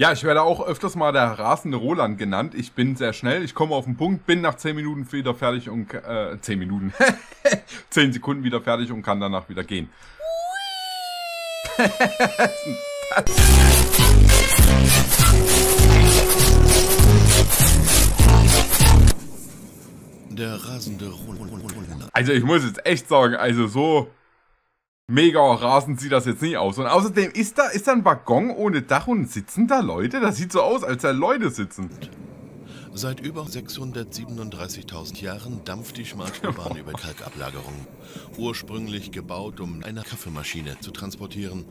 Ja, ich werde auch öfters mal der rasende Roland genannt. Ich bin sehr schnell, ich komme auf den Punkt, bin nach 10 Minuten wieder fertig und äh, 10 Minuten, 10 Sekunden wieder fertig und kann danach wieder gehen. Der rasende Roland. Also ich muss jetzt echt sagen, also so mega rasend sieht das jetzt nicht aus. Und außerdem ist da, ist da ein Waggon ohne Dach und sitzen da Leute? Das sieht so aus, als da Leute sitzen. Seit über 637.000 Jahren dampft die Schmalspurbahn über Kalkablagerungen. Ursprünglich gebaut, um eine Kaffeemaschine zu transportieren,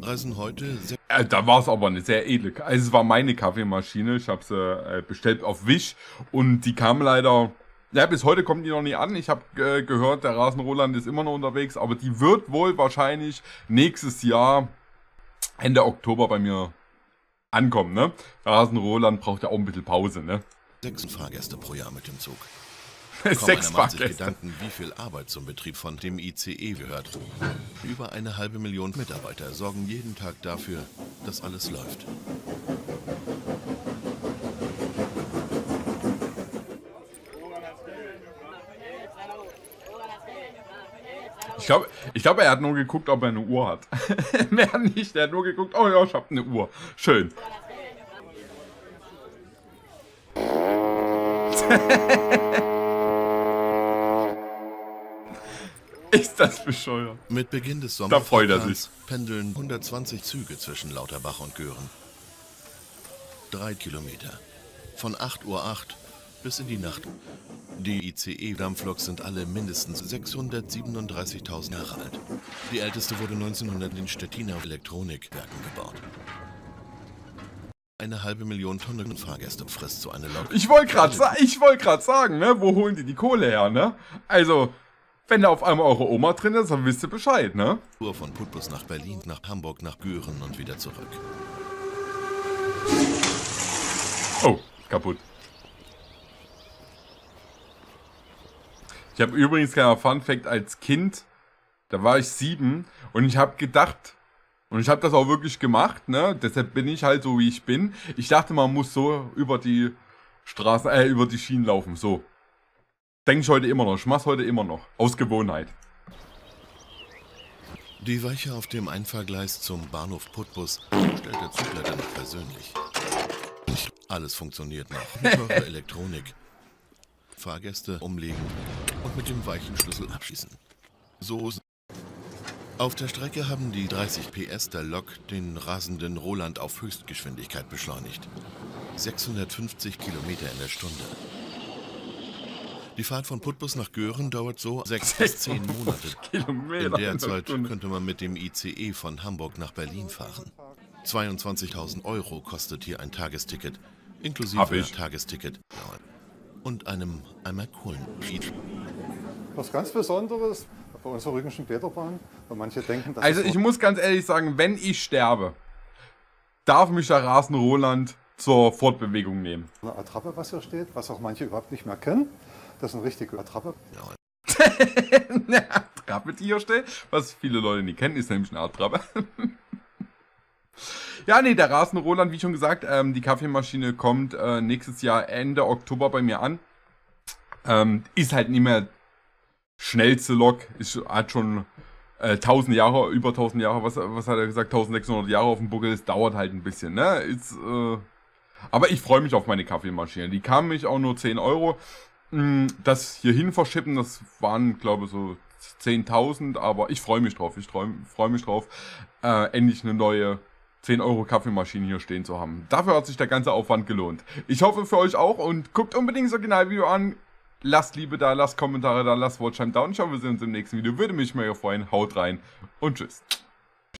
reisen heute äh, da war es aber eine sehr edle. Also es war meine Kaffeemaschine. Ich habe sie äh, bestellt auf Wish und die kam leider ja, bis heute kommt die noch nie an. Ich habe äh, gehört, der Rasenroland ist immer noch unterwegs, aber die wird wohl wahrscheinlich nächstes Jahr Ende Oktober bei mir ankommen. Ne? Rasenroland braucht ja auch ein bisschen Pause. Ne? Sechs Fahrgäste pro Jahr mit dem Zug. Sechs Fahrgäste. Gedanken, wie viel Arbeit zum Betrieb von dem ICE gehört. Über eine halbe Million Mitarbeiter sorgen jeden Tag dafür, dass alles läuft. Ich glaube, ich glaub, er hat nur geguckt, ob er eine Uhr hat. Mehr nicht. Er hat nur geguckt, oh ja, ich habe eine Uhr. Schön. Ist das bescheuert? Mit Beginn des er sich. pendeln 120 Züge zwischen Lauterbach und Göhren. Drei Kilometer. Von 8.08 Uhr bis in die Nacht. Die ICE-Dampfloks sind alle mindestens 637.000 Jahre alt. Die älteste wurde 1900 in Stettiner Elektronikwerken gebaut. Eine halbe Million Tonnen Fahrgäste frisst so eine Lok. Ich wollte gerade sa wollt sagen, ne? Wo holen die die Kohle her, ne? Also, wenn da auf einmal eure Oma drin ist, dann wisst ihr Bescheid, ne? Tour von Putbus nach Berlin, nach Hamburg, nach Göhren und wieder zurück. Oh, kaputt. Ich habe übrigens keiner Fun Fact als Kind, da war ich sieben und ich habe gedacht, und ich habe das auch wirklich gemacht, ne? Deshalb bin ich halt so, wie ich bin. Ich dachte, man muss so über die Straßen, äh, über die Schienen laufen, so. Denke ich heute immer noch, ich mach's heute immer noch, aus Gewohnheit. Die Weiche auf dem Einfahrgleis zum Bahnhof Putbus stellt der Zugleiter noch persönlich. Alles funktioniert noch. Mittlere Elektronik. Fahrgäste umlegen und mit dem weichen Schlüssel abschießen. So. Auf der Strecke haben die 30 PS der Lok den rasenden Roland auf Höchstgeschwindigkeit beschleunigt. 650 Kilometer in der Stunde. Die Fahrt von Putbus nach Göhren dauert so sechs bis zehn Monate. In der Zeit könnte man mit dem ICE von Hamburg nach Berlin fahren. 22.000 Euro kostet hier ein Tagesticket, inklusive. Tagesticket und einem einmal Kohlenfied. Was ganz Besonderes bei unserer Rückenschen Blätterbahn, weil manche denken, dass Also ich muss ganz ehrlich sagen, wenn ich sterbe, darf mich der Rasen Roland zur Fortbewegung nehmen. eine Attrappe, was hier steht, was auch manche überhaupt nicht mehr kennen. Das ist eine richtige Attrappe. eine Attrappe, die hier steht, was viele Leute nicht kennen, ist nämlich eine Attrappe. ja, nee, der Rasen Roland, wie schon gesagt, ähm, die Kaffeemaschine kommt äh, nächstes Jahr Ende Oktober bei mir an. Ähm, ist halt nicht mehr schnellste Lok, ist, hat schon äh, 1000 Jahre, über 1000 Jahre, was, was hat er gesagt, 1600 Jahre auf dem Buckel, es dauert halt ein bisschen, ne? Ist, äh, aber ich freue mich auf meine Kaffeemaschine. Die kam mich auch nur 10 Euro. Mm, Das hierhin verschippen, das waren, glaube ich, so 10.000, aber ich freue mich drauf. Ich freue mich drauf, äh, endlich eine neue 10 Euro Kaffeemaschine hier stehen zu haben. Dafür hat sich der ganze Aufwand gelohnt. Ich hoffe für euch auch und guckt unbedingt das Originalvideo an. Lasst Liebe da, lasst Kommentare da, lasst Watchtime da und ich hoffe, wir sehen uns im nächsten Video. Würde mich mega freuen. Haut rein und tschüss.